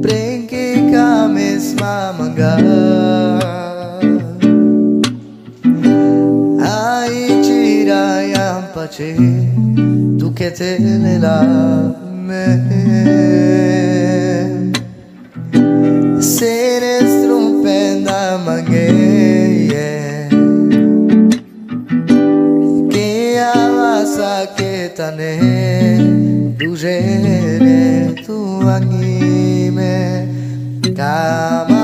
Brinque com a mesma manga pace Tu che te ne la me Se ne strumpenda mangue Che avasa che tane Tu gene tu anime Kamame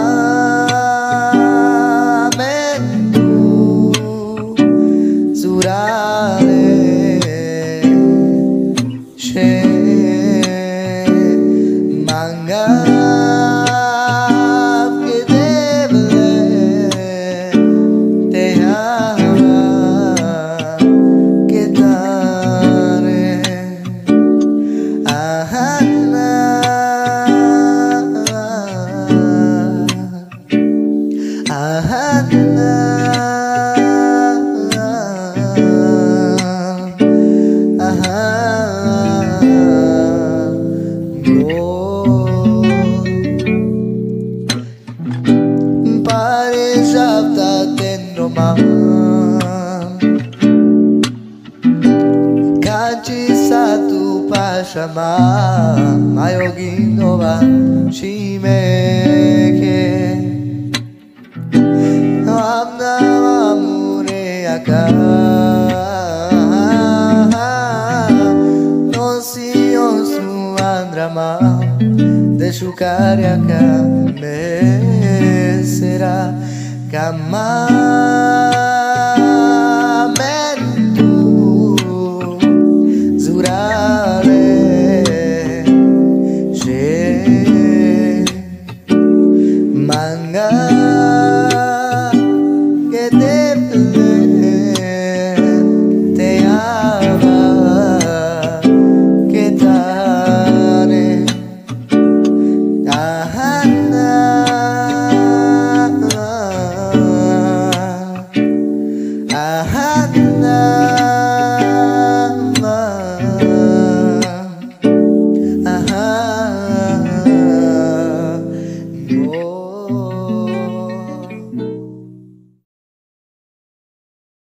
share. Parejavta tendo man Kanchi satu pashama Mayogin nova shimeke Amna amure aka Nosi osu de su cara que me será. alaala Ahala Aha Oh